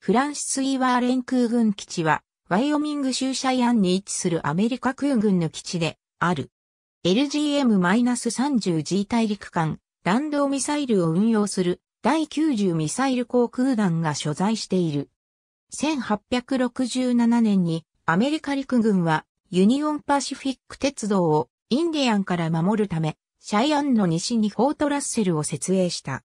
フランシス・イーワーレン空軍基地は、ワイオミング州シャイアンに位置するアメリカ空軍の基地である。LGM-30G 大陸間弾道ミサイルを運用する第90ミサイル航空団が所在している。1867年にアメリカ陸軍はユニオンパシフィック鉄道をインディアンから守るため、シャイアンの西にフォートラッセルを設営した。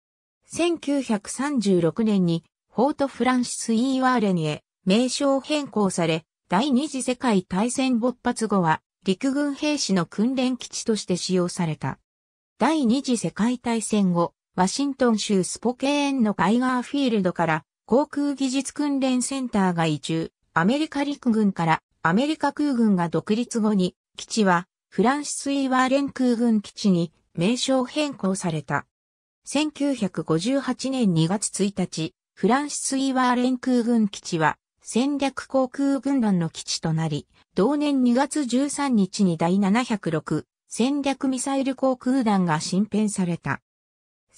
1936年にフォートフランシス・イーワーレンへ名称変更され、第二次世界大戦勃発後は陸軍兵士の訓練基地として使用された。第二次世界大戦後、ワシントン州スポケーンのガイガーフィールドから航空技術訓練センターが移住、アメリカ陸軍からアメリカ空軍が独立後に、基地はフランシス・イーワーレン空軍基地に名称変更された。1958年2月1日、フランシス・イワーレン空軍基地は戦略航空軍団の基地となり、同年2月13日に第706戦略ミサイル航空団が新編された。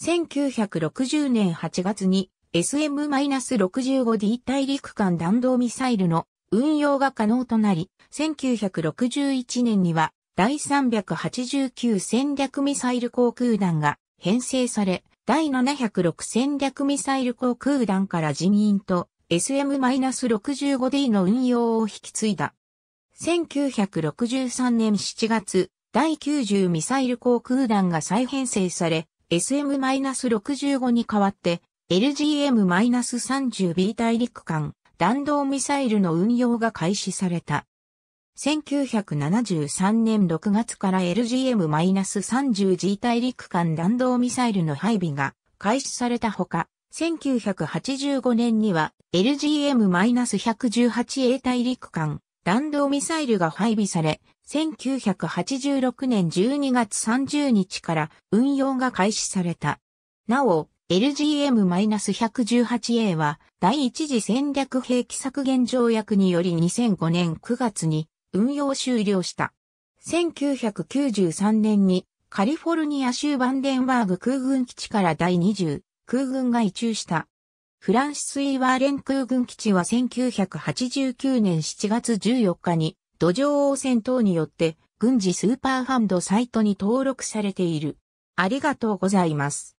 1960年8月に SM-65D 大陸間弾道ミサイルの運用が可能となり、1961年には第389戦略ミサイル航空団が編成され、第706戦略ミサイル航空団から人員と SM-65D の運用を引き継いだ。1963年7月、第90ミサイル航空団が再編成され、SM-65 に代わって LGM-30B 大陸間弾道ミサイルの運用が開始された。1973年6月から LGM-30G 大陸間弾道ミサイルの配備が開始されたほか、1985年には LGM-118A 大陸間弾道ミサイルが配備され、1986年12月30日から運用が開始された。なお、LGM-118A は第一次戦略兵器削減条約により2005年9月に運用終了した。1993年にカリフォルニア州バンデンバーグ空軍基地から第20空軍が移駐した。フランシス・イーワーレン空軍基地は1989年7月14日に土壌汚染等によって軍事スーパーファンドサイトに登録されている。ありがとうございます。